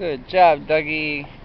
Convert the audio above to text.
Good job, Dougie.